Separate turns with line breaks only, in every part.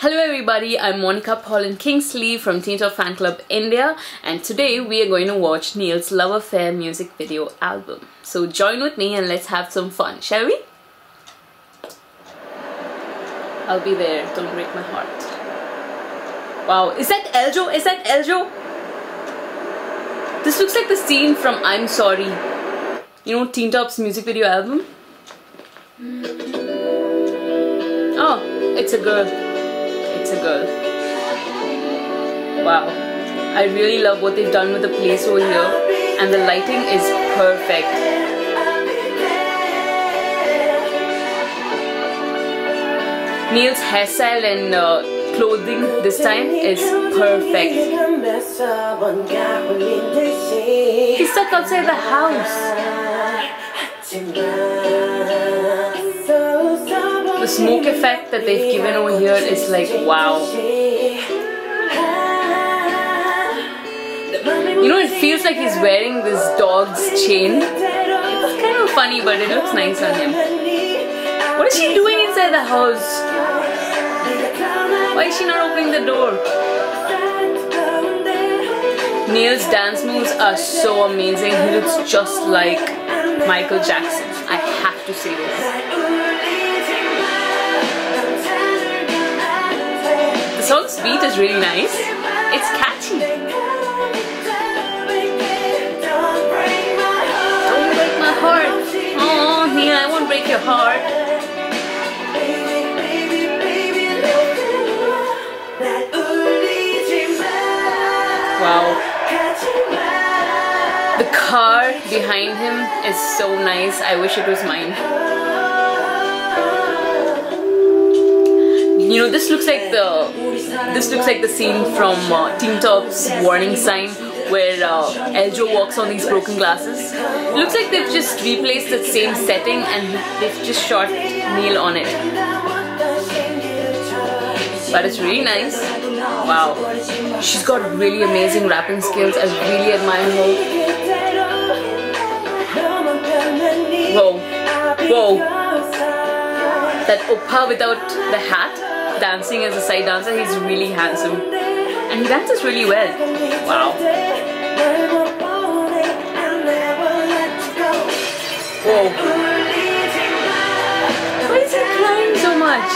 Hello everybody, I'm Monica Paulin Kingsley from Teen Top Fan Club India and today we are going to watch Niel's Love Affair music video album. So join with me and let's have some fun, shall we? I'll be there, don't break my heart. Wow, is that L.Joe? Is that L.Joe? This looks like the scene from I'm Sorry. You know Teen Top's music video album? Oh, it's a girl it's a girl. Wow. I really love what they've done with the place over here and the lighting is perfect. Niel's hairstyle and uh, clothing this time is perfect. He's stuck outside the house. The smoke effect that they've given over here is like wow. You know, it feels like he's wearing this dog's chain. It's kind of funny, but it looks nice on him. What is she doing inside the house? Why is she not opening the door? Niel's dance moves are so amazing. He looks just like Michael Jackson. I have to say this. Song's beat is really nice. It's catchy. Don't break my heart. Oh, Niel, I won't break your heart. Wow. The car behind him is so nice. I wish it was mine. You know, this looks like the this looks like the scene from uh, Top's warning sign where uh, L.Joe walks on these broken glasses. It looks like they've just replaced the same setting and they've just shot Niel on it. But it's really nice. Wow. She's got really amazing rapping skills. I really admire her. Whoa. Whoa. That oppa without the hat dancing as a side dancer, he's really handsome. And he dances really well. Wow. Whoa. Why is he crying so much?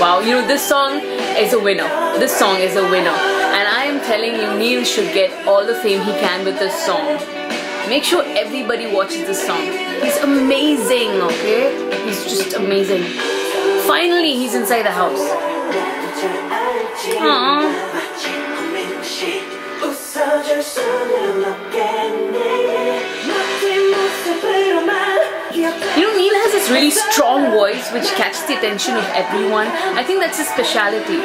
Wow, you know, this song is a winner. This song is a winner. And I am telling you, Niel should get all the fame he can with this song. Make sure everybody watches this song. He's amazing, okay? He's just amazing. Finally, he's inside the house. Aww. You know, Niel has this really strong voice which catches the attention of everyone. I think that's his speciality.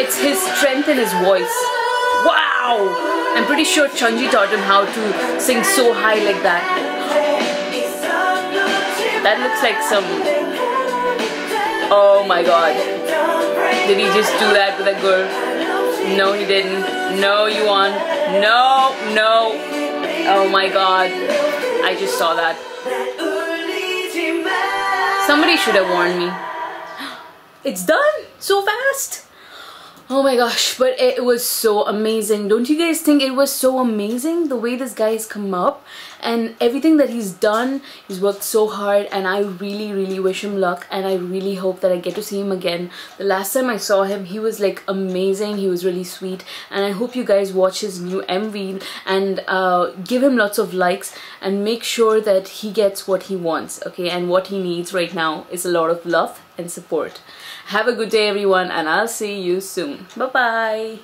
It's his strength in his voice. Wow! I'm pretty sure Chunji taught him how to sing so high like that. That looks like some... Oh my god. Did he just do that with a girl? No, he didn't. No, you won. No, no. Oh my god. I just saw that. Somebody should have warned me. It's done! So fast! Oh my gosh, but it was so amazing. Don't you guys think it was so amazing the way this guy has come up and everything that he's done, he's worked so hard and I really really wish him luck and I really hope that I get to see him again. The last time I saw him, he was like amazing. He was really sweet and I hope you guys watch his new MV and uh, give him lots of likes and make sure that he gets what he wants, okay? And what he needs right now is a lot of love and support. Have a good day everyone and I'll see you soon. Bye bye.